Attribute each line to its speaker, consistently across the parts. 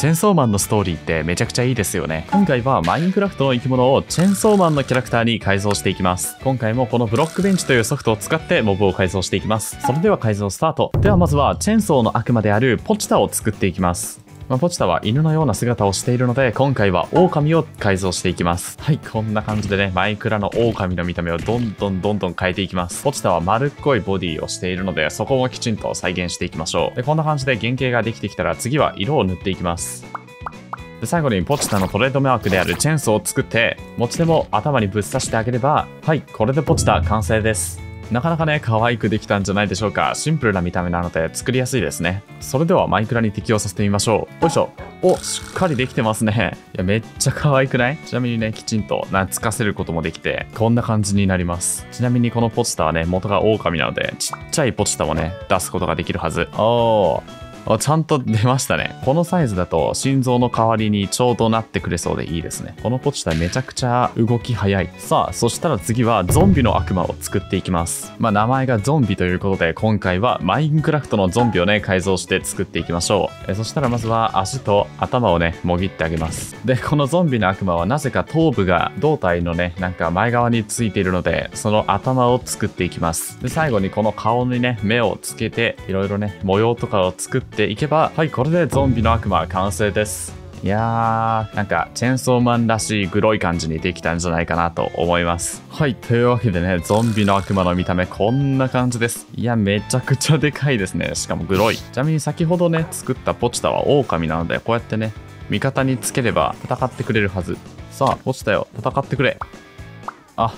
Speaker 1: チェンソーマンのストーリーってめちゃくちゃいいですよね。今回はマインクラフトの生き物をチェンソーマンのキャラクターに改造していきます。今回もこのブロックベンチというソフトを使ってモブを改造していきます。それでは改造スタート。ではまずはチェンソーの悪魔であるポチタを作っていきます。まあ、ポチタは犬のような姿をしているので、今回は狼を改造していきます。はい、こんな感じでね、マイクラの狼の見た目をどんどんどんどん変えていきます。ポチタは丸っこいボディをしているので、そこもきちんと再現していきましょう。で、こんな感じで原型ができてきたら、次は色を塗っていきます。で最後にポチタのトレードマークであるチェーンソーを作って、持ち手も頭にぶっ刺してあげれば、はい、これでポチタ完成です。なかなかね、可愛くできたんじゃないでしょうか。シンプルな見た目なので作りやすいですね。それではマイクラに適用させてみましょう。よいしょ。お、しっかりできてますね。いや、めっちゃ可愛くない？ちなみにね、きちんと懐かせることもできて、こんな感じになります。ちなみにこのポチタはね、元が狼なので、ちっちゃいポチタもね、出すことができるはず。おー。ちゃんと出ましたね。このサイズだと心臓の代わりにちょうどなってくれそうでいいですね。このポチタめちゃくちゃ動き早い。さあ、そしたら次はゾンビの悪魔を作っていきます。まあ名前がゾンビということで今回はマインクラフトのゾンビをね改造して作っていきましょう。えそしたらまずは足と頭をねもぎってあげます。で、このゾンビの悪魔はなぜか頭部が胴体のねなんか前側についているのでその頭を作っていきます。で、最後にこの顔にね目をつけていろいろね模様とかを作っていけば、はい、これでゾンビの悪魔完成です。いやー、なんか、チェンソーマンらしいグロい感じにできたんじゃないかなと思います。はい、というわけでね、ゾンビの悪魔の見た目こんな感じです。いや、めちゃくちゃでかいですね。しかもグロい。ちなみに先ほどね、作ったポチタは狼なので、こうやってね、味方につければ戦ってくれるはず。さあ、ポチタよ、戦ってくれ。あ、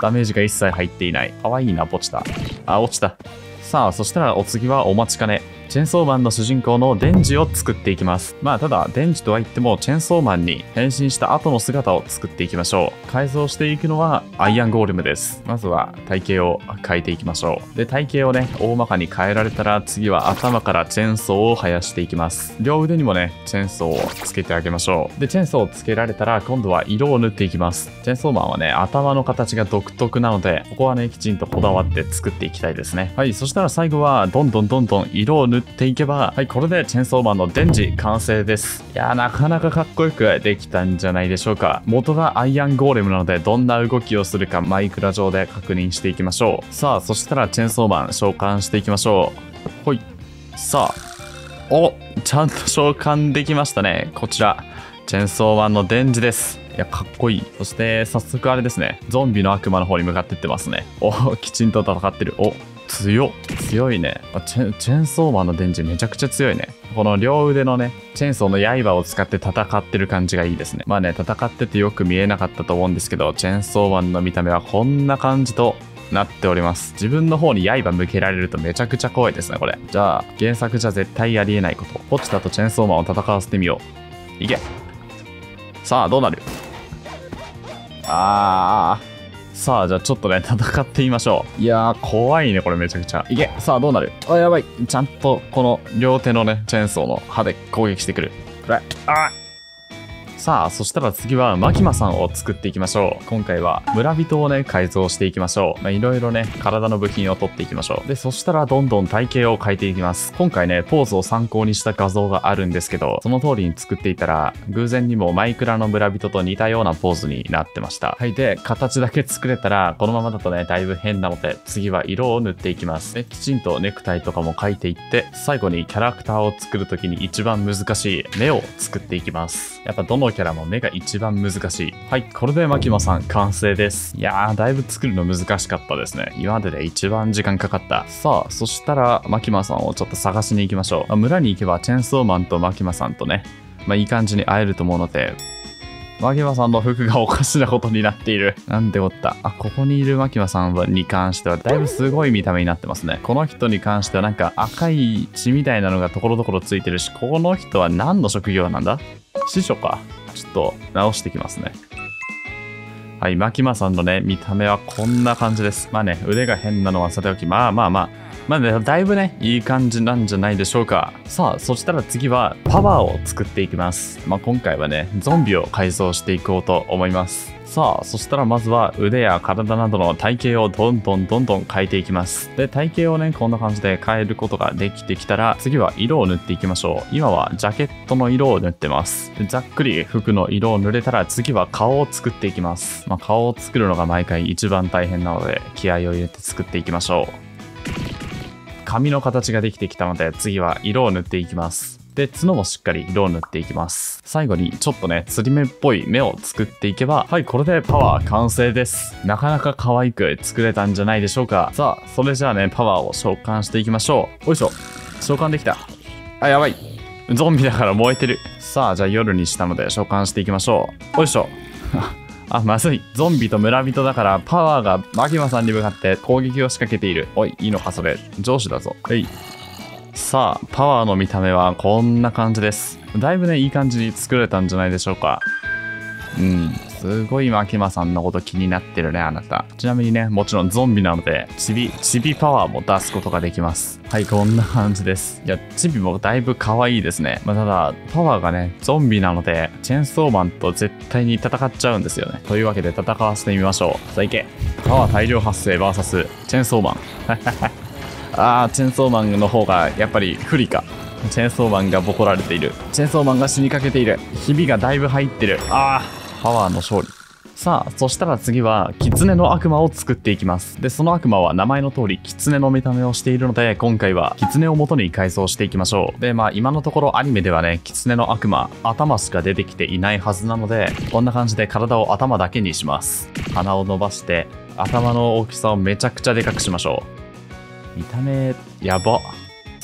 Speaker 1: ダメージが一切入っていない。かわいいな、ポチタ。あ、落ちた。さあ、そしたらお次はお待ちかね。チェンソーマンの主人公のデンジを作っていきます。まあただ、デンジとは言ってもチェンソーマンに変身した後の姿を作っていきましょう。改造していくのはアイアンゴーレムです。まずは体型を変えていきましょう。で、体型をね、大まかに変えられたら次は頭からチェーンソーを生やしていきます。両腕にもね、チェーンソーをつけてあげましょう。で、チェーンソーをつけられたら今度は色を塗っていきます。チェーンソーマンはね、頭の形が独特なので、ここはね、きちんとこだわって作っていきたいですね。はい、そしたら最後はどんどんどんどん色を塗っていけば、はい、これでチェンソーマンの電池完成です。いや、なかなかかっこよくできたんじゃないでしょうか。元がアイアンゴーレムなので、どんな動きをするかマイクラ上で確認していきましょう。さあ、そしたらチェンソーマン召喚していきましょう。ほい。さあ。おちゃんと召喚できましたね。こちら。チェンソーマンのデンジです。いや、かっこいい。そして、早速あれですね。ゾンビの悪魔の方に向かってってますね。お、きちんと戦ってる。お、強強いね。チェチェンソーマンの電池めちゃくちゃ強いね。この両腕のねチェーンソーの刃を使って戦ってる感じがいいですね。まあね戦っててよく見えなかったと思うんですけどチェーンソーマンの見た目はこんな感じとなっております。自分の方に刃向けられるとめちゃくちゃ怖いですねこれ。じゃあ原作じゃ絶対ありえないこと。ポチタとチェーンソーマンを戦わせてみよう。いけ。さあどうなる？あー。さあ、じゃあちょっとね、戦ってみましょう。いやー、怖いね、これめちゃくちゃ。いけさあ、どうなる？あ、やばい。ちゃんと、この両手のね、チェーンソーの刃で攻撃してくる。これ、あさあ、そしたら次はマキマさんを作っていきましょう。今回は村人をね、改造していきましょう。まあ、いろいろね、体の部品を取っていきましょう。で、そしたらどんどん体型を変えていきます。今回ね、ポーズを参考にした画像があるんですけど、その通りに作っていたら、偶然にもマイクラの村人と似たようなポーズになってました。はい、で、形だけ作れたら、このままだとね、だいぶ変なので、次は色を塗っていきます。で、きちんとネクタイとかも描いていって、最後にキャラクターを作るときに一番難しい目を作っていきます。やっぱどのキャラも目が一番難しい。はい、これでマキマさん完成です。いやー、だいぶ作るの難しかったですね。今までで一番時間かかった。さあ、そしたらマキマさんをちょっと探しに行きましょう。まあ、村に行けばチェンソーマンとマキマさんとね、まあいい感じに会えると思うので、マキマさんの服がおかしなことになっている。なんておった。あ、ここにいるマキマさんはに関しては、だいぶすごい見た目になってますね。この人に関してはなんか赤い血みたいなのがところどころついてるし、この人は何の職業なんだ？師匠か。っと直してきますね。はい、マキマさんのね、見た目はこんな感じです。まあね、腕が変なのはさておき、まあまあまあ、まあね、だいぶね、いい感じなんじゃないでしょうか。さあ、そしたら次はパワーを作っていきます。まあ今回はね、ゾンビを改造していこうと思います。さあ、そしたらまずは腕や体などの体型をどんどんどんどん変えていきます。で、体型をね、こんな感じで変えることができてきたら、次は色を塗っていきましょう。今はジャケットの色を塗ってます。でざっくり服の色を塗れたら、次は顔を作っていきます。まあ、顔を作るのが毎回一番大変なので、気合を入れて作っていきましょう。髪の形ができてきたので次は色を塗っていきます。で角もしっかり色を塗っていきます。最後にちょっとね釣り目っぽい目を作っていけばはいこれでパワー完成です。なかなか可愛く作れたんじゃないでしょうか。さあそれじゃあねパワーを召喚していきましょう。よいしょ。召喚できた。あやばい。ゾンビだから燃えてる。さあじゃあ夜にしたので召喚していきましょう。よいしょ。あ、まずい。ゾンビと村人だから、パワーがマキマさんに向かって攻撃を仕掛けている。おい、いいのかそれ。上司だぞ。はい。さあ、パワーの見た目はこんな感じです。だいぶね、いい感じに作れたんじゃないでしょうか。うん。すごいマキマさんのこと気になってるね、あなた。ちなみにね、もちろんゾンビなので、チビ、チビパワーも出すことができます。はい、こんな感じです。いや、チビもだいぶ可愛いですね。まあ、ただ、パワーがね、ゾンビなので、チェーンソーマンと絶対に戦っちゃうんですよね。というわけで戦わせてみましょう。さあ行け。パワー大量発生 VS チェーンソーマン。あー、チェーンソーマンの方がやっぱり不利か。チェーンソーマンがボコられている。チェーンソーマンが死にかけている。ひびがだいぶ入ってる。あー、パワーの勝利。さあ、そしたら次は、狐の悪魔を作っていきます。で、その悪魔は名前の通り、狐の見た目をしているので、今回は狐を元に改造していきましょう。で、まあ、今のところアニメではね、狐の悪魔、頭しか出てきていないはずなので、こんな感じで体を頭だけにします。鼻を伸ばして、頭の大きさをめちゃくちゃでかくしましょう。見た目、やば。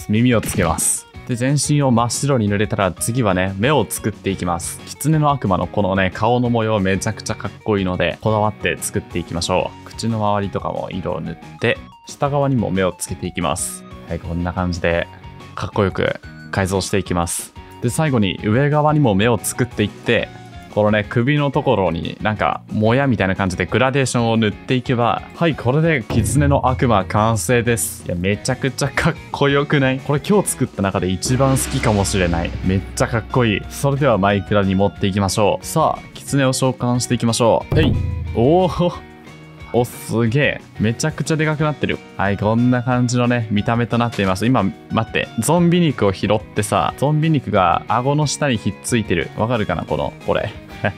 Speaker 1: 耳をつけます。で、全身を真っ白に塗れたら次はね、目を作っていきます。狐の悪魔のこのね、顔の模様めちゃくちゃかっこいいので、こだわって作っていきましょう。口の周りとかも色を塗って、下側にも目をつけていきます。はい、こんな感じで、かっこよく改造していきます。で、最後に上側にも目を作っていって、このね、首のところになんか、もやみたいな感じでグラデーションを塗っていけば、はい、これで狐の悪魔完成です。いや、めちゃくちゃかっこよくない？これ今日作った中で一番好きかもしれない。めっちゃかっこいい。それではマイクラに持っていきましょう。さあ、狐を召喚していきましょう。はい。おおお、すげえ。めちゃくちゃでかくなってる。はい、こんな感じのね、見た目となっています。今、待って。ゾンビ肉を拾ってさ、ゾンビ肉が顎の下にひっついてる。わかるかなこの、これ。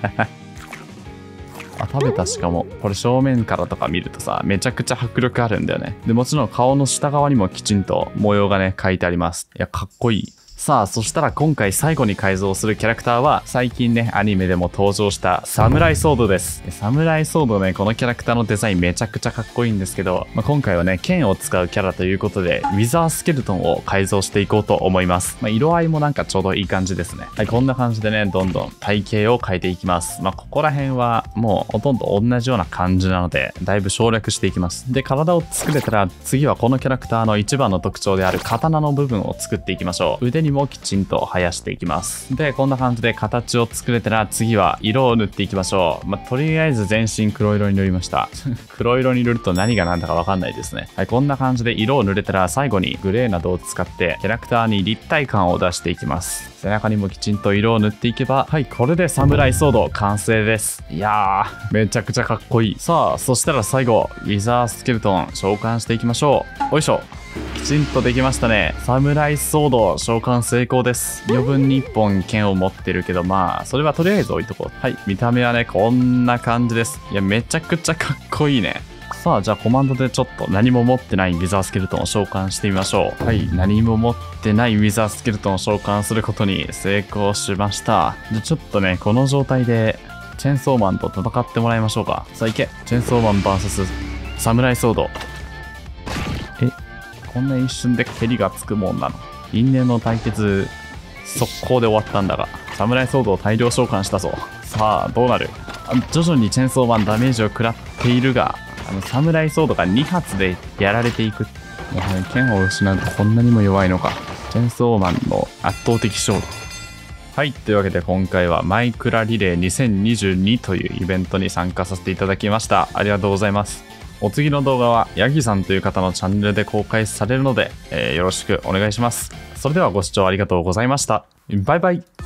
Speaker 1: あ、食べたしかも、これ正面からとか見るとさ、めちゃくちゃ迫力あるんだよね。で、もちろん顔の下側にもきちんと模様がね、書いてあります。いや、かっこいい。さあ、そしたら今回最後に改造するキャラクターは、最近ね、アニメでも登場したサムライソードです。サムライソードね、このキャラクターのデザインめちゃくちゃかっこいいんですけど、まあ、今回はね、剣を使うキャラということで、ウィザースケルトンを改造していこうと思います。まあ、色合いもなんかちょうどいい感じですね。はい、こんな感じでね、どんどん体型を変えていきます。まあ、ここら辺はもうほとんど同じような感じなので、だいぶ省略していきます。で、体を作れたら、次はこのキャラクターの一番の特徴である刀の部分を作っていきましょう。腕にもきちんと生やしていきます。で、こんな感じで形を作れたら次は色を塗っていきましょう。まあ、とりあえず全身黒色に塗りました。黒色に塗ると何が何だかわかんないですね。はい、こんな感じで色を塗れたら最後にグレーなどを使ってキャラクターに立体感を出していきます。背中にもきちんと色を塗っていけば、はい、これでサムライソード完成です。いやー、めちゃくちゃかっこいい。さあ、そしたら最後、ウィザースケルトン召喚していきましょう。よいしょ。きちんとできましたね。サムライソード召喚成功です。余分に1本剣を持ってるけど、まあ、それはとりあえず置いとこう。はい、見た目はね、こんな感じです。いや、めちゃくちゃかっこいいね。さあ、じゃあコマンドでちょっと何も持ってないウィザースケルトンを召喚してみましょう。はい、何も持ってないウィザースケルトンを召喚することに成功しました。じゃあちょっとね、この状態でチェンソーマンと戦ってもらいましょうか。さあ行け。チェンソーマン VS サムライソード。こんな一瞬で蹴りがつくもんなの因縁の対決、速攻で終わったんだが、サムライソードを大量召喚したぞ。さあ、どうなる？徐々にチェンソーマンダメージを食らっているが、あの、サムライソードが2発でやられていく。もはや剣を失うとこんなにも弱いのか。チェンソーマンの圧倒的勝利。はい。というわけで今回はマイクラリレー2022というイベントに参加させていただきました。ありがとうございます。お次の動画はヤギさんという方のチャンネルで公開されるので、えーよろしくお願いします。それではご視聴ありがとうございました。バイバイ。